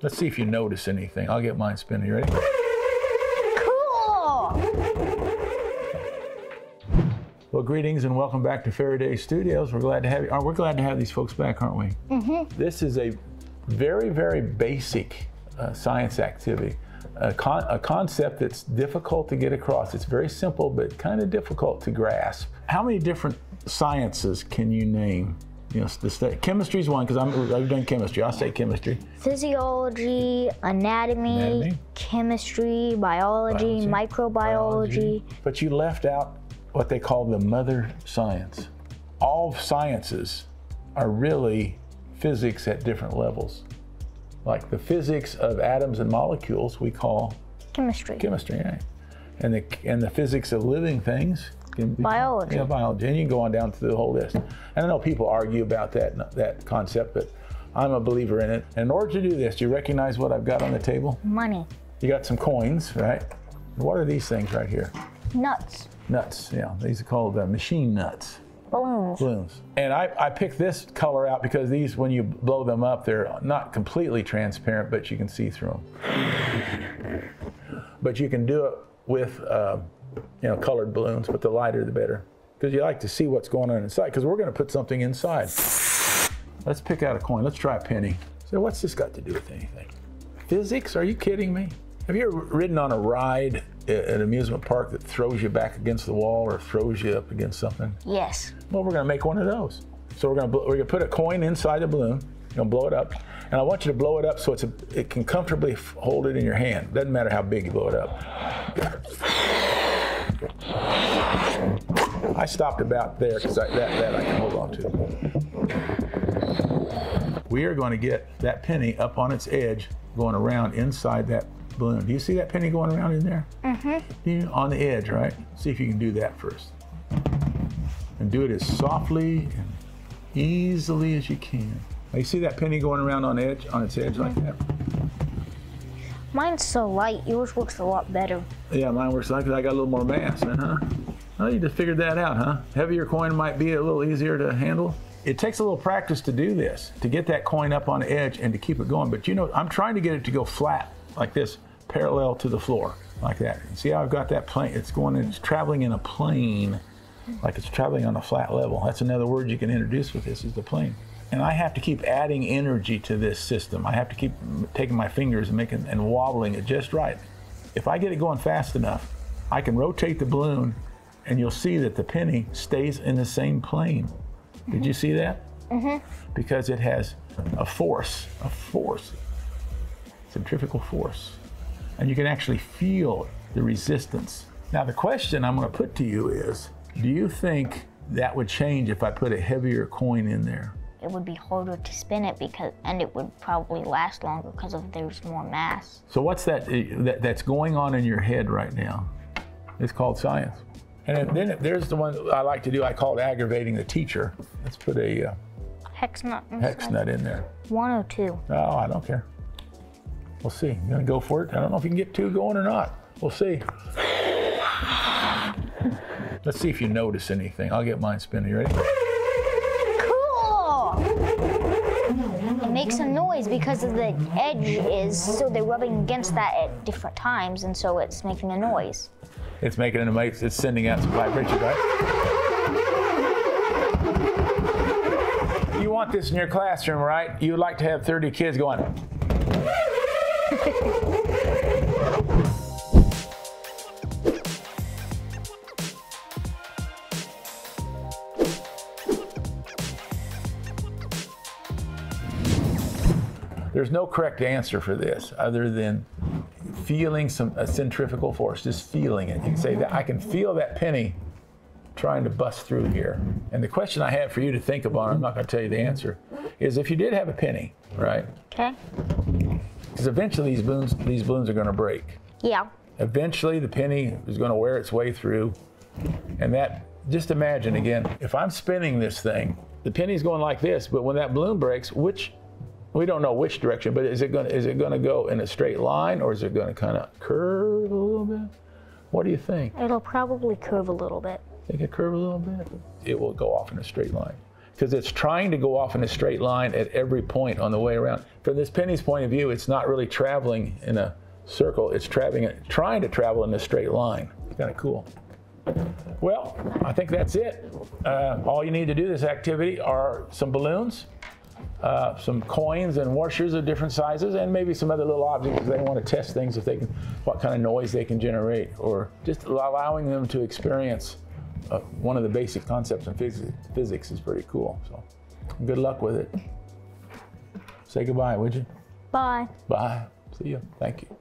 Let's see if you notice anything. I'll get mine spinning. You ready? Cool! Well, greetings and welcome back to Faraday Studios. We're glad to have you. We're glad to have these folks back, aren't we? Mm-hmm. This is a very, very basic uh, science activity, a, con- a concept that's difficult to get across. It's very simple, but kind of difficult to grasp. How many different sciences can you name? You know, the stu- chemistry is one because I've done chemistry. I'll say chemistry. Physiology, anatomy, Anatomy. chemistry, biology, Biology, microbiology. But you left out what they call the mother science. All sciences are really physics at different levels. Like the physics of atoms and molecules, we call Chemistry. chemistry, right? And the and the physics of living things can be Biology. Yeah, biology. And you can go on down through the whole list. And I know people argue about that that concept, but I'm a believer in it. And in order to do this, do you recognize what I've got on the table? Money. You got some coins, right? What are these things right here? Nuts. Nuts. Yeah, these are called uh, machine nuts. Balloons. balloons. And I, I picked this color out because these, when you blow them up, they're not completely transparent, but you can see through them. But you can do it with, uh, you know, colored balloons, but the lighter the better. Because you like to see what's going on inside, because we're going to put something inside. Let's pick out a coin. Let's try a penny. So what's this got to do with anything? Physics? Are you kidding me? Have you ever ridden on a ride at an amusement park that throws you back against the wall or throws you up against something? Yes. Well, we're going to make one of those. So we're going to we're going to put a coin inside the balloon. You're going to blow it up, and I want you to blow it up so it's a, it can comfortably hold it in your hand. Doesn't matter how big you blow it up. I stopped about there because that, that I can hold on to. We are going to get that penny up on its edge, going around inside that balloon. Do you see that penny going around in there? Mm-hmm. On the edge, right? See if you can do that first and do it as softly and easily as you can. Now, you see that penny going around on edge, on its edge like that? Mine's so light. Yours looks a lot better. Yeah, mine works like that. I got a little more mass, then, huh? Well, you just figured that out, huh? Heavier coin might be a little easier to handle. It takes a little practice to do this, to get that coin up on edge and to keep it going. But you know, I'm trying to get it to go flat like this, parallel to the floor, like that. See how I've got that plane? It's going, it's traveling in a plane, like it's traveling on a flat level. That's another word you can introduce with this is the plane. And I have to keep adding energy to this system. I have to keep taking my fingers and making and wobbling it just right. If I get it going fast enough, I can rotate the balloon and you'll see that the penny stays in the same plane. Did you see that? Mm-hmm. Because it has a force, a force, centrifugal force. And you can actually feel the resistance. Now, the question I'm going to put to you is do you think that would change if I put a heavier coin in there? It would be harder to spin it because, and it would probably last longer because of there's more mass. So, what's that, that that's going on in your head right now? It's called science. And then there's the one I like to do. I call it aggravating the teacher. Let's put a uh, Hex nut. hex nut in there. 102. No, I don't care. We'll see. You gonna go for it? I don't know if you can get two going or not. We'll see. Let's see if you notice anything. I'll get mine spinning. You ready? It makes a noise because of the edge is, so they're rubbing against that at different times, and so it's making a noise. It's making an amazing. It's sending out some vibration, right? You want this in your classroom, right? You would like to have 30 kids going. There's no correct answer for this other than feeling some a centrifugal force, just feeling it. You can say that I can feel that penny trying to bust through here. And the question I have for you to think about, I'm not going to tell you the answer, is if you did have a penny, right? Okay? Because eventually these balloons these balloons are going to break. Yeah. Eventually the penny is going to wear its way through, and that just imagine again, if I'm spinning this thing, the penny's going like this, but when that balloon breaks, which we don't know which direction, but is it going to, is it going to go in a straight line or is it going to kind of curve a little bit? What do you think? It'll probably curve a little bit. Think it curve a little bit? It will go off in a straight line because it's trying to go off in a straight line at every point on the way around. From this penny's point of view, it's not really traveling in a circle. It's traveling, trying to travel in a straight line. It's kind of cool. Well, I think that's it. Uh, all you need to do this activity are some balloons, uh, some coins and washers of different sizes, and maybe some other little objects they want to test things, if they can, what kind of noise they can generate, or just allowing them to experience uh, one of the basic concepts in phys- physics is pretty cool. So, good luck with it. Say goodbye, would you? Bye. Bye. See you. Thank you.